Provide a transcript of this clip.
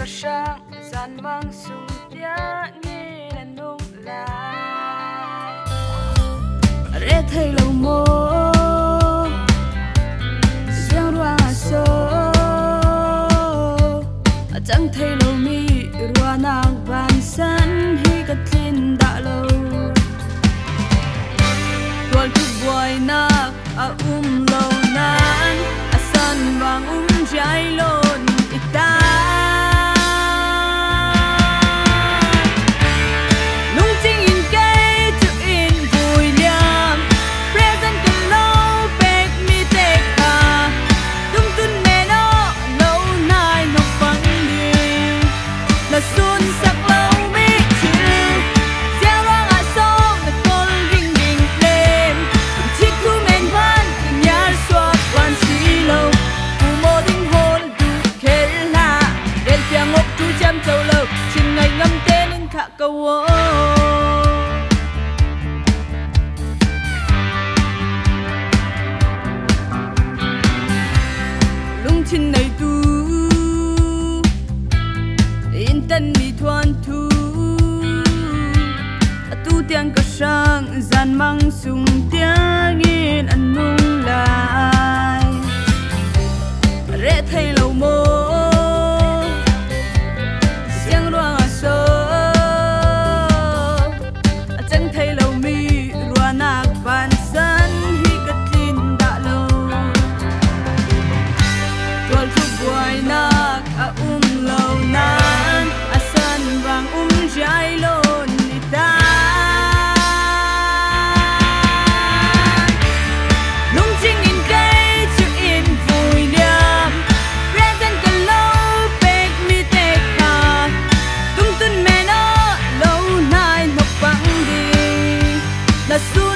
ka shang mang sung tia nghe là nung la re thấy lâu mô giang đoan so chẳng thấy lâu mi rua nàng bàn san hi cất lên đã lâu Tuần thức buổi nạc à um trên này tu. In tân mi thoan thu. Tu tiếng cơ sang, gian mang sung tiếng yên ăn nuôi